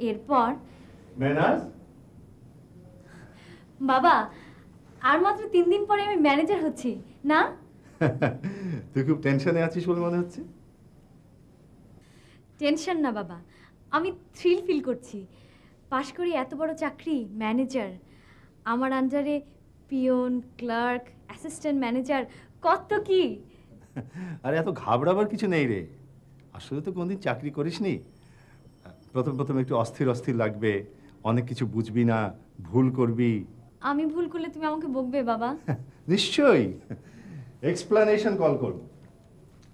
এরপর? মেনাজ বাবা আর মাত্র তিন দিন পরে আমি ম্যানেজার হচ্ছি। না? তুই খুব টেনশনে আছিস বলে মনে হচ্ছে? টেনশন না বাবা। আমি থ্রিল ফিল করছি। পাশ করি এত বড় চাকরি ম্যানেজার আমার আন্ডারে পিয়ন ক্লার্ক অ্যাসিস্ট্যান্ট ম্যানেজার কত কি? আরে এত ঘাবড়াবার কিছু নেই রে। আসলে তো কোনদিন চাকরি করিসনি। প্রথম প্রথম একটু অস্থির অস্থির লাগবে অনেক কিছু বুঝবি না ভুল করবি। আমি ভুল করলে তুমি আমাকে বকবে বাবা। নিশ্চয়ই। এক্সপ্লানেশন কল করব।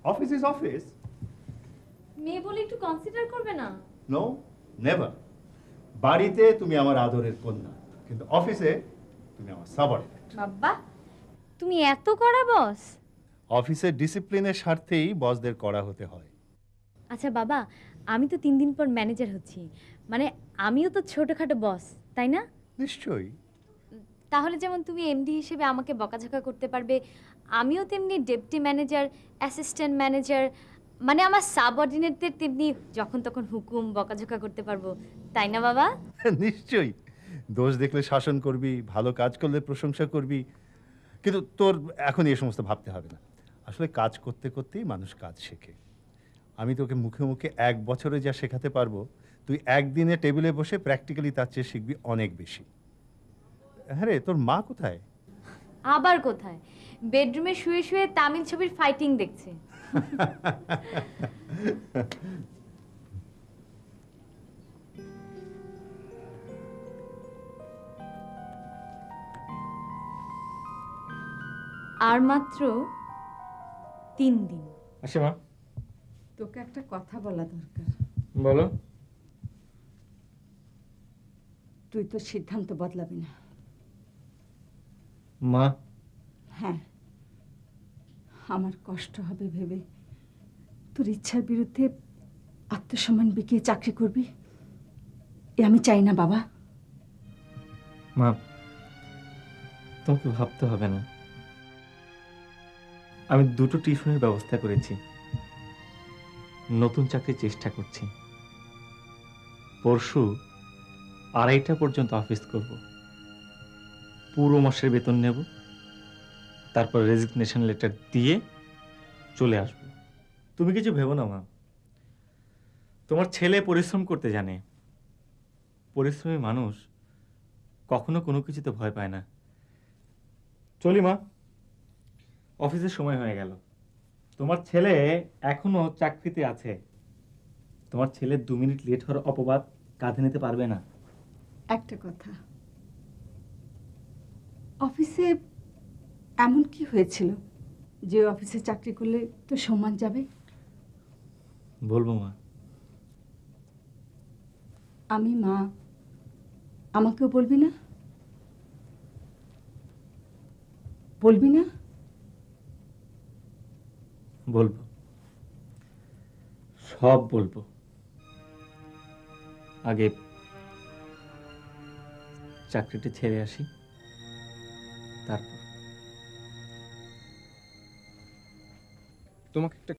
অফিস ইজ অফিস মেয়ে বলে একটু কনসিডার করবে না? নো নেভার বাড়িতে তুমি আমার আদরের কন্যা কিন্তু অফিসে তুমি আমার সাবঅর্ডিনেট বাবা তুমি এত করা বস অফিসের ডিসিপ্লিনের স্বার্থেই বসদের করা হতে হয়। আচ্ছা বাবা আমি তো তিন দিন পর ম্যানেজার হচ্ছি। মানে আমিও তো ছোটোখাটো বস তাই না? নিশ্চয়ই। তাহলে যেমন তুমি এমডি হিসেবে আমাকে বকাঝকা করতে পারবে আমিও তেমনি ডেপুটি ম্যানেজার অ্যাসিস্ট্যান্ট ম্যানেজার মানে আমার সাবঅর্ডিনেটদের তেমনি যখন তখন হুকুম বকাঝকা করতে পারব তাই না বাবা? নিশ্চয়ই। দোষ দেখলে শাসন করবি ভালো কাজ করলে প্রশংসা করবি। কিন্তু তোর এখন এই সমস্ত ভাবতে হবে না। আসলে কাজ করতে করতেই মানুষ কাজ শেখে। আমি তোকে মুখে মুখে এক বছরে যা শেখাতে পারব তুই একদিনে টেবিলে বসে প্র্যাকটিক্যালি তার চেয়ে শিখবি অনেক বেশি। হ্যাঁ রে তোর মা কোথায়? আবার কোথায়? বেডরুমে শুয়ে শুয়ে তামিল ছবির ফাইটিং দেখছে। আর মাত্র তিন দিন। আসে মা তোকে একটা কথা বলা দরকার। বলো। তুই তো সিদ্ধান্ত বদলাবি না। মা। হ্যাঁ। আমার কষ্ট হবে ভেবে তোর ইচ্ছার বিরুদ্ধে আত্মসম্মান বিকিয়ে চাকরি করবি? এ আমি চাই না বাবা। মা তোমাকে ভাবতে হবে না। আমি দুটো টিউশনের ব্যবস্থা করেছি। নতুন চাকরির চেষ্টা করছি। পরশু আড়াইটা পর্যন্ত অফিস করব। পুরো মাসের বেতন নেব, তারপর রেজিগনেশন লেটার দিয়ে চলে আসব। তুমি কিছু ভেবো না, মা। তোমার ছেলে পরিশ্রম করতে জানে। পরিশ্রমী মানুষ কখনো কোনো কিছুতে ভয় পায় না। চলি, মা। অফিসের সময় হয়ে গেল। তোমার ছেলে এখনও চাকরিতে আছে। তোমার ছেলে দু মিনিট লেট হওয়ার অপবাদ কাঁধে নিতে পারবে না। একটা কথা। অফিসে এমন কি হয়েছিল যে অফিসে চাকরি করলে তো সম্মান যাবে? বলব মা। আমি মা আমাকেও বলবি না? বলবি না? বলব। সব বলব। আগে চাকরিটা ছেড়ে আসি। তারপর। তোমাকে একটা